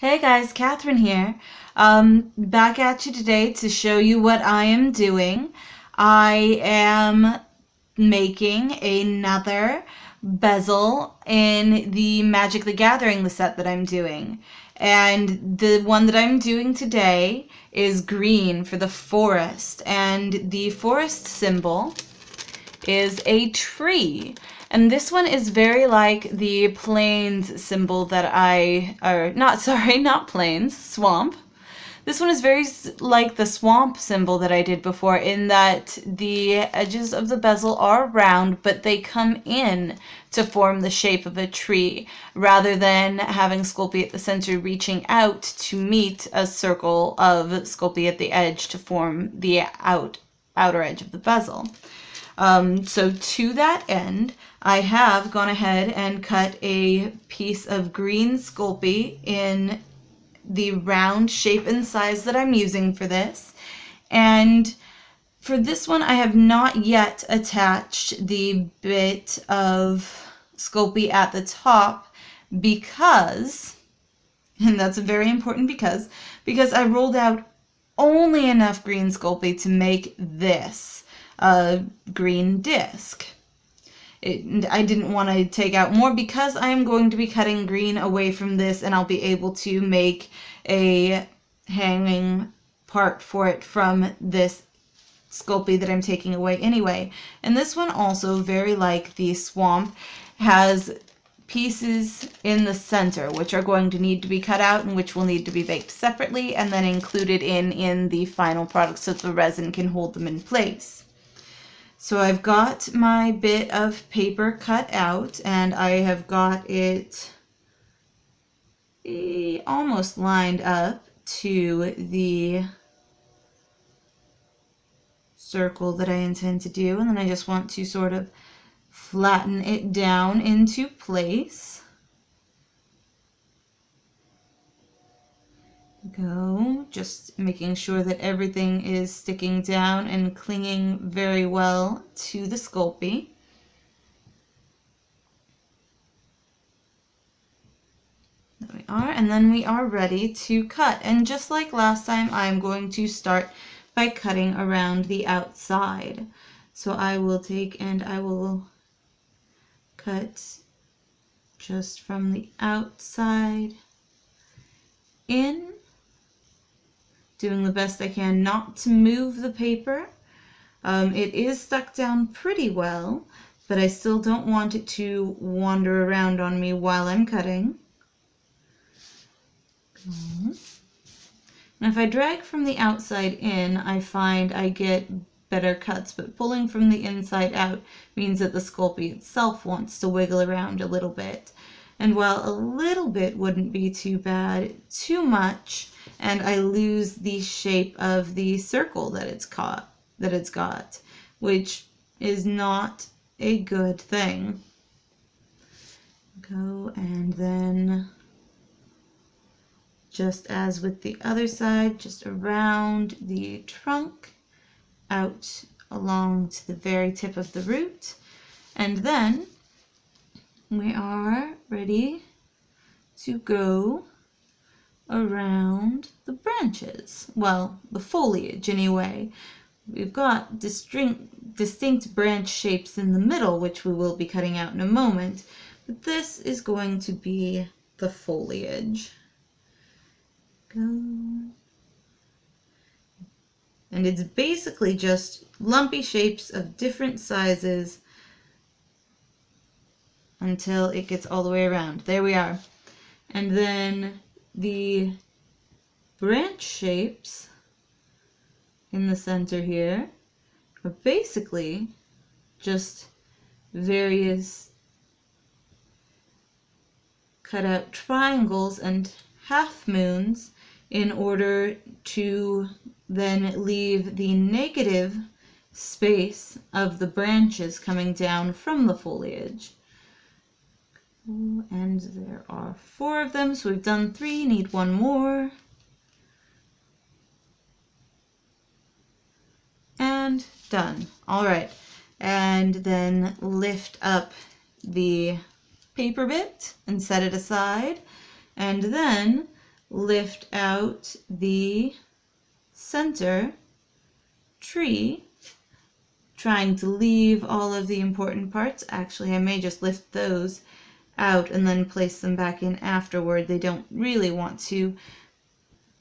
Hey guys, Catherine here. Um, back at you today to show you what I am doing. I am making another bezel in the Magic the Gathering the set that I'm doing. And the one that I'm doing today is green for the forest. And the forest symbol is a tree. And this one is very like the plains symbol that I, or not, sorry, not plains, swamp. This one is very like the swamp symbol that I did before in that the edges of the bezel are round, but they come in to form the shape of a tree rather than having Sculpey at the center reaching out to meet a circle of Sculpey at the edge to form the out, outer edge of the bezel. Um, so to that end, I have gone ahead and cut a piece of green Sculpey in the round shape and size that I'm using for this. And for this one, I have not yet attached the bit of Sculpey at the top because, and that's very important because, because I rolled out only enough green Sculpey to make this a green disc. It, I didn't want to take out more because I am going to be cutting green away from this and I'll be able to make a hanging part for it from this Sculpey that I'm taking away anyway. And this one also, very like the swamp, has pieces in the center which are going to need to be cut out and which will need to be baked separately and then included in in the final product so the resin can hold them in place. So I've got my bit of paper cut out and I have got it eh, almost lined up to the circle that I intend to do and then I just want to sort of flatten it down into place. Go, just making sure that everything is sticking down and clinging very well to the Sculpey. There we are, and then we are ready to cut. And just like last time, I'm going to start by cutting around the outside. So I will take and I will cut just from the outside in doing the best I can not to move the paper. Um, it is stuck down pretty well, but I still don't want it to wander around on me while I'm cutting. And if I drag from the outside in, I find I get better cuts, but pulling from the inside out means that the Sculpey itself wants to wiggle around a little bit. And while a little bit wouldn't be too bad, too much and I lose the shape of the circle that it's caught that it's got, which is not a good thing. Go and then just as with the other side, just around the trunk, out along to the very tip of the root, and then we are ready to go around the branches. Well, the foliage anyway. We've got distinct, distinct branch shapes in the middle, which we will be cutting out in a moment. But this is going to be the foliage. Go. And it's basically just lumpy shapes of different sizes until it gets all the way around. There we are. And then the branch shapes in the center here are basically just various cut out triangles and half moons in order to then leave the negative space of the branches coming down from the foliage. And there are four of them, so we've done three, need one more. And done. All right. And then lift up the paper bit and set it aside. And then lift out the center tree, trying to leave all of the important parts. Actually, I may just lift those out and then place them back in afterward. They don't really want to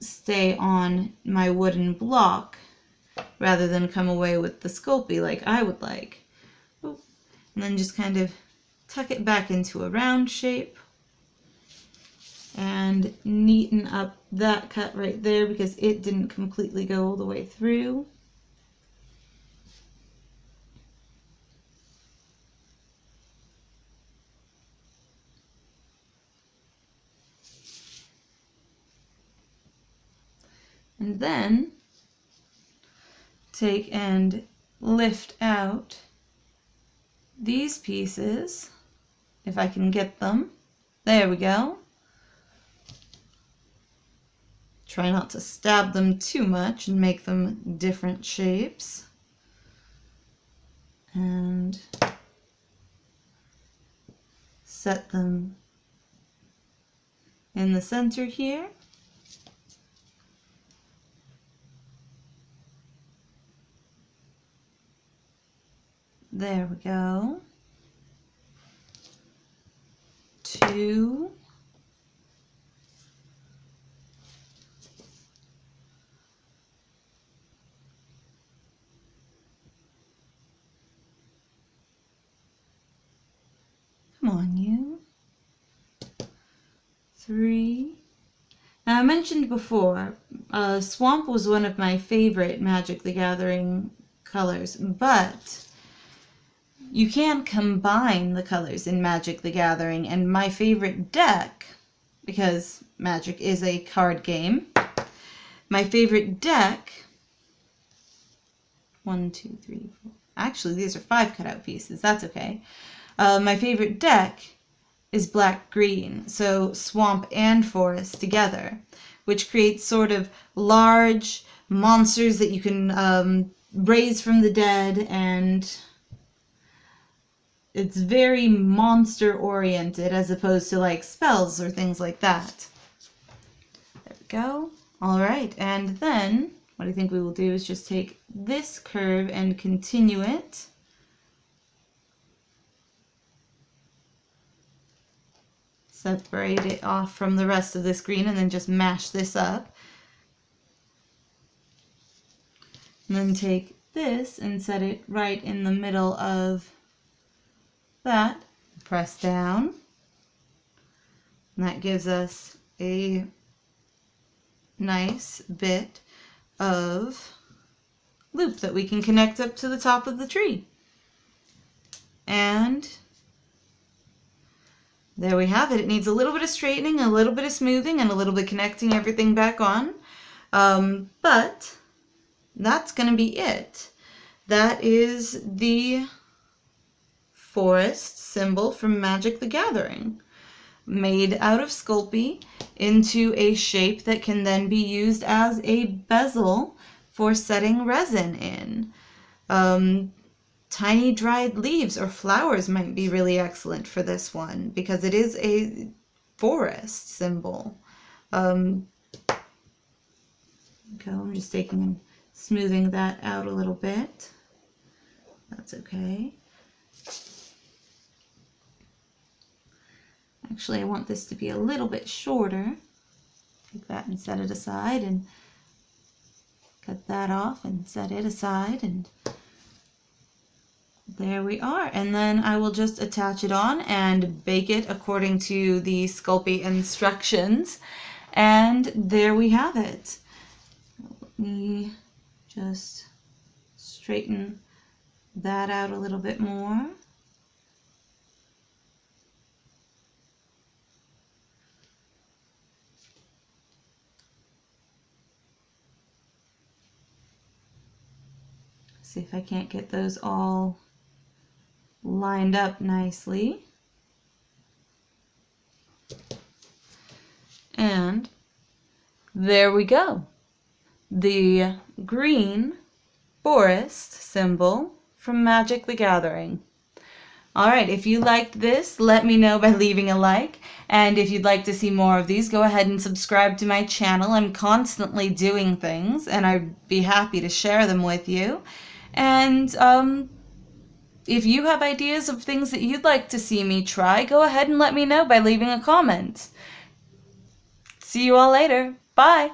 stay on my wooden block rather than come away with the Sculpey like I would like. And then just kind of tuck it back into a round shape and neaten up that cut right there because it didn't completely go all the way through. And then take and lift out these pieces, if I can get them. There we go. Try not to stab them too much and make them different shapes. And set them in the center here. There we go. Two. Come on, you. Three. Now, I mentioned before, uh, Swamp was one of my favorite Magic the Gathering colors, but you can combine the colors in Magic the Gathering, and my favorite deck, because Magic is a card game, my favorite deck, one, two, three, four, actually these are five cutout pieces, that's okay. Uh, my favorite deck is black-green, so swamp and forest together, which creates sort of large monsters that you can um, raise from the dead and it's very monster oriented as opposed to like spells or things like that. There we go. All right, and then what I think we will do is just take this curve and continue it. Separate it off from the rest of this green and then just mash this up. And then take this and set it right in the middle of that, press down, and that gives us a nice bit of loop that we can connect up to the top of the tree. And there we have it. It needs a little bit of straightening, a little bit of smoothing, and a little bit connecting everything back on. Um, but that's going to be it. That is the forest symbol from Magic the Gathering, made out of Sculpey into a shape that can then be used as a bezel for setting resin in. Um, tiny dried leaves or flowers might be really excellent for this one because it is a forest symbol. Um, okay, I'm just taking and smoothing that out a little bit. That's okay. Actually, I want this to be a little bit shorter. Take that and set it aside and cut that off and set it aside and there we are. And then I will just attach it on and bake it according to the Sculpey instructions. And there we have it. Let me just straighten that out a little bit more. See if I can't get those all lined up nicely. And there we go. The green forest symbol from Magic the Gathering. Alright, if you liked this, let me know by leaving a like. And if you'd like to see more of these, go ahead and subscribe to my channel. I'm constantly doing things, and I'd be happy to share them with you. And um, if you have ideas of things that you'd like to see me try, go ahead and let me know by leaving a comment. See you all later. Bye.